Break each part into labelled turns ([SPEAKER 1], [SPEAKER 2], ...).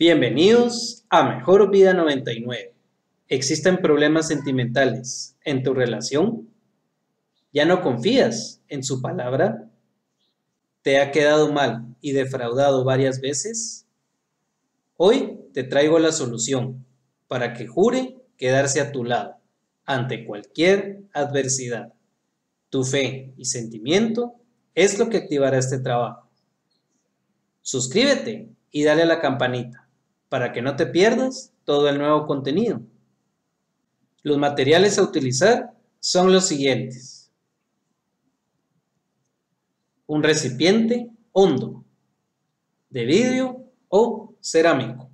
[SPEAKER 1] Bienvenidos a Mejor Vida 99. ¿Existen problemas sentimentales en tu relación? ¿Ya no confías en su palabra? ¿Te ha quedado mal y defraudado varias veces? Hoy te traigo la solución para que jure quedarse a tu lado ante cualquier adversidad. Tu fe y sentimiento es lo que activará este trabajo. Suscríbete y dale a la campanita para que no te pierdas todo el nuevo contenido. Los materiales a utilizar son los siguientes. Un recipiente hondo, de vidrio o cerámico.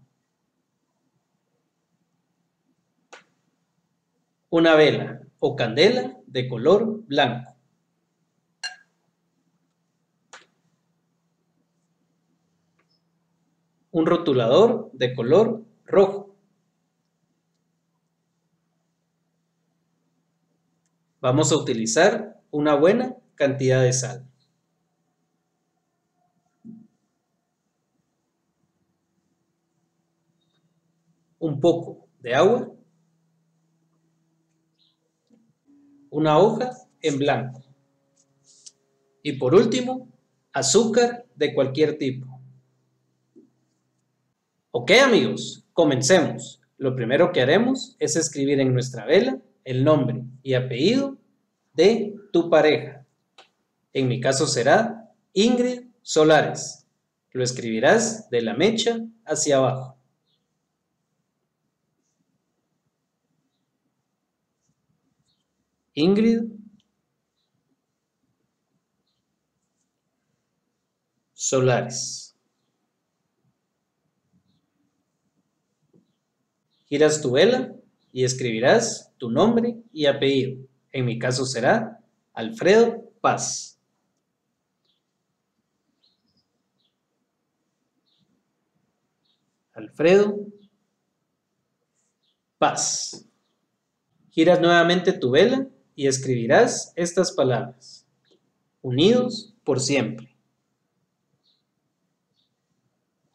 [SPEAKER 1] Una vela o candela de color blanco. Un rotulador de color rojo. Vamos a utilizar una buena cantidad de sal. Un poco de agua. Una hoja en blanco. Y por último, azúcar de cualquier tipo. Ok amigos, comencemos. Lo primero que haremos es escribir en nuestra vela el nombre y apellido de tu pareja. En mi caso será Ingrid Solares. Lo escribirás de la mecha hacia abajo. Ingrid Solares. Giras tu vela y escribirás tu nombre y apellido. En mi caso será Alfredo Paz. Alfredo Paz. Giras nuevamente tu vela y escribirás estas palabras. Unidos por siempre.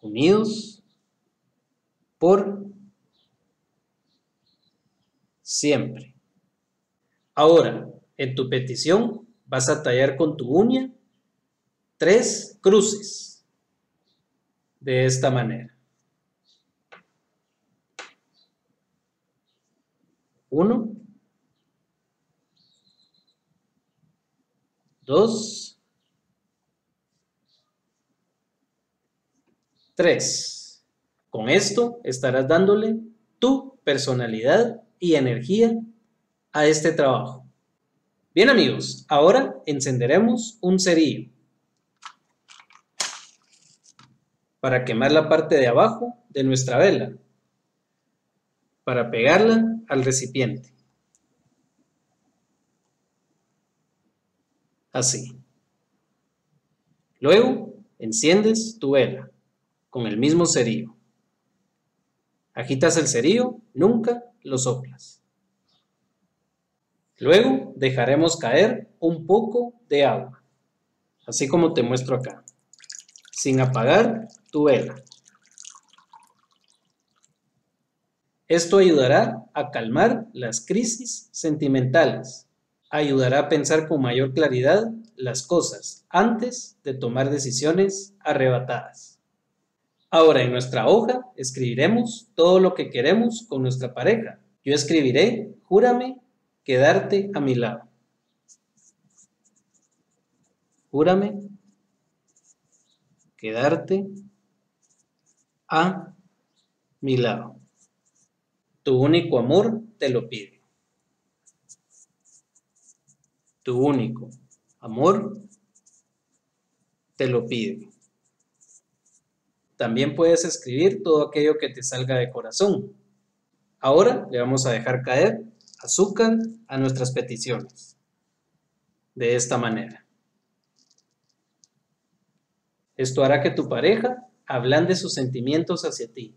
[SPEAKER 1] Unidos por siempre. Ahora, en tu petición vas a tallar con tu uña tres cruces de esta manera. Uno, dos, tres. Con esto estarás dándole tu personalidad y energía a este trabajo. Bien amigos, ahora encenderemos un cerillo para quemar la parte de abajo de nuestra vela, para pegarla al recipiente. Así. Luego, enciendes tu vela con el mismo cerillo. Agitas el cerillo, nunca lo soplas. Luego dejaremos caer un poco de agua, así como te muestro acá, sin apagar tu vela. Esto ayudará a calmar las crisis sentimentales, ayudará a pensar con mayor claridad las cosas antes de tomar decisiones arrebatadas. Ahora en nuestra hoja escribiremos todo lo que queremos con nuestra pareja. Yo escribiré, júrame quedarte a mi lado. Júrame quedarte a mi lado. Tu único amor te lo pide. Tu único amor te lo pide. También puedes escribir todo aquello que te salga de corazón. Ahora le vamos a dejar caer azúcar a nuestras peticiones. De esta manera. Esto hará que tu pareja ablande sus sentimientos hacia ti,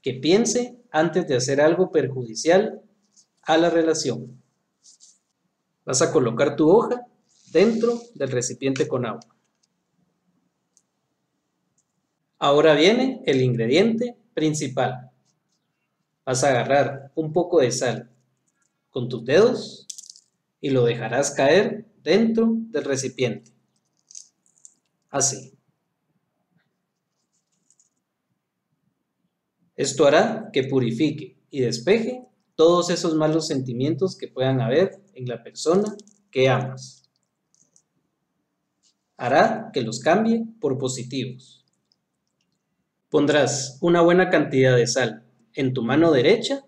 [SPEAKER 1] que piense antes de hacer algo perjudicial a la relación. Vas a colocar tu hoja dentro del recipiente con agua. Ahora viene el ingrediente principal. Vas a agarrar un poco de sal con tus dedos y lo dejarás caer dentro del recipiente. Así. Esto hará que purifique y despeje todos esos malos sentimientos que puedan haber en la persona que amas. Hará que los cambie por positivos. Pondrás una buena cantidad de sal en tu mano derecha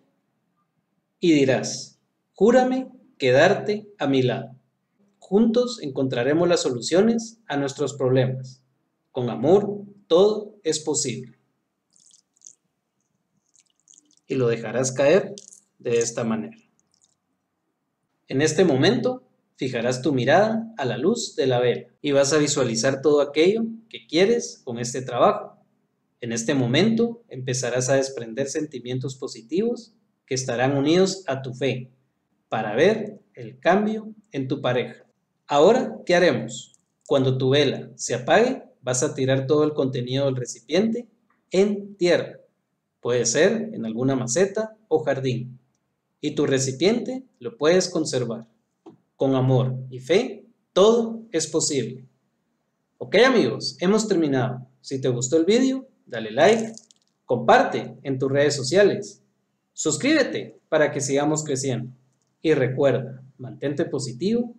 [SPEAKER 1] y dirás, júrame quedarte a mi lado. Juntos encontraremos las soluciones a nuestros problemas. Con amor, todo es posible. Y lo dejarás caer de esta manera. En este momento, fijarás tu mirada a la luz de la vela y vas a visualizar todo aquello que quieres con este trabajo. En este momento empezarás a desprender sentimientos positivos que estarán unidos a tu fe para ver el cambio en tu pareja. Ahora, ¿qué haremos? Cuando tu vela se apague, vas a tirar todo el contenido del recipiente en tierra. Puede ser en alguna maceta o jardín. Y tu recipiente lo puedes conservar. Con amor y fe, todo es posible. Ok amigos, hemos terminado. Si te gustó el vídeo, dale like, comparte en tus redes sociales, suscríbete para que sigamos creciendo. Y recuerda, mantente positivo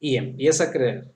[SPEAKER 1] y empieza a creer.